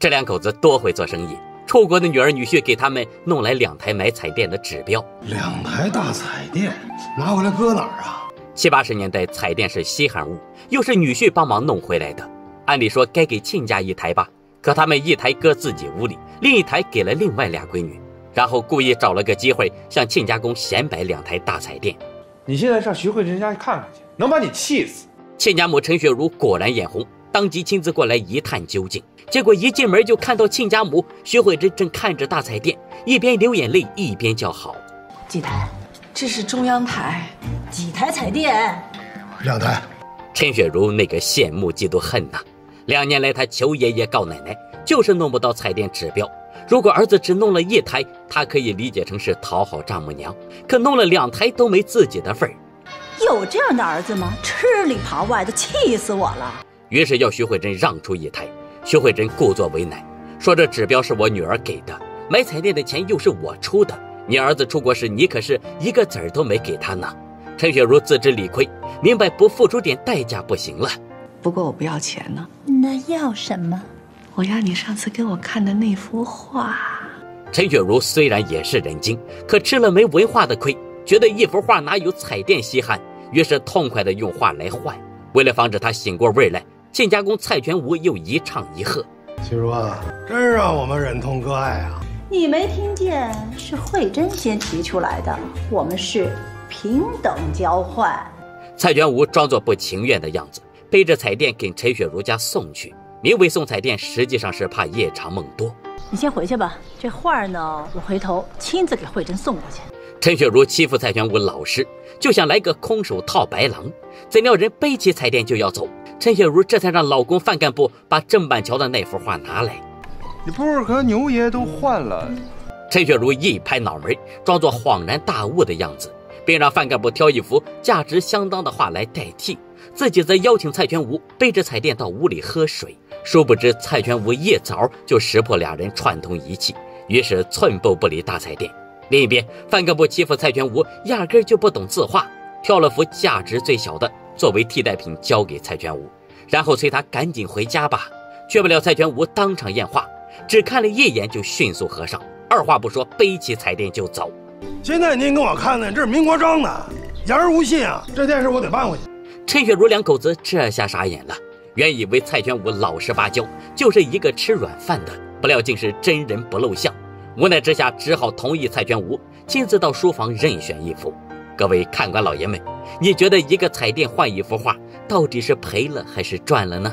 这两口子多会做生意，出国的女儿女婿给他们弄来两台买彩电的指标。两台大彩电拿回来搁哪儿啊？七八十年代，彩电是稀罕物，又是女婿帮忙弄回来的，按理说该给亲家一台吧。可他们一台搁自己屋里，另一台给了另外俩闺女，然后故意找了个机会向亲家公显摆两台大彩电。你现在上徐慧珍家看看去，能把你气死！亲家母陈雪茹果然眼红，当即亲自过来一探究竟。结果一进门就看到亲家母徐慧珍正看着大彩电，一边流眼泪一边叫好。几台？这是中央台。几台彩电？两台。陈雪茹那个羡慕嫉妒恨呐！两年来她求爷爷告奶奶，就是弄不到彩电指标。如果儿子只弄了一台，她可以理解成是讨好丈母娘；可弄了两台都没自己的份儿。有这样的儿子吗？吃里扒外的，气死我了！于是要徐慧珍让出一台。徐慧珍故作为难，说：“这指标是我女儿给的，买彩电的钱又是我出的。你儿子出国时，你可是一个子儿都没给他呢。”陈雪茹自知理亏，明白不付出点代价不行了。不过我不要钱呢。那要什么？我要你上次给我看的那幅画。陈雪茹虽然也是人精，可吃了没文化的亏，觉得一幅画哪有彩电稀罕，于是痛快的用画来换。为了防止他醒过味来。亲家公蔡全无又一唱一和，七如啊，真让我们忍痛割爱啊！你没听见？是慧珍先提出来的，我们是平等交换。蔡全无装作不情愿的样子，背着彩电给陈雪茹家送去，名为送彩电，实际上是怕夜长梦多。你先回去吧，这画呢，我回头亲自给慧珍送过去。陈雪茹欺负蔡全武老实，就想来个空手套白狼，怎料人背起彩电就要走。陈雪茹这才让老公范干部把郑板桥的那幅画拿来。你不是和牛爷都换了？陈雪茹一拍脑门，装作恍然大悟的样子，并让范干部挑一幅价值相当的画来代替，自己则邀请蔡全武背着彩电到屋里喝水。殊不知蔡全武一早就识破俩人串通一气，于是寸步不离大彩电。另一边，范干部欺负蔡全武，压根就不懂字画，挑了幅价值最小的。作为替代品交给蔡全武，然后催他赶紧回家吧。却不料蔡全武当场验画，只看了一眼就迅速合上，二话不说背起彩电就走。现在您给我看的这是民国装的，言而无信啊！这件事我得办回去。陈雪茹两口子这下傻眼了，原以为蔡全武老实巴交，就是一个吃软饭的，不料竟是真人不露相。无奈之下，只好同意蔡全武亲自到书房任选一幅。各位看官老爷们，你觉得一个彩电换一幅画，到底是赔了还是赚了呢？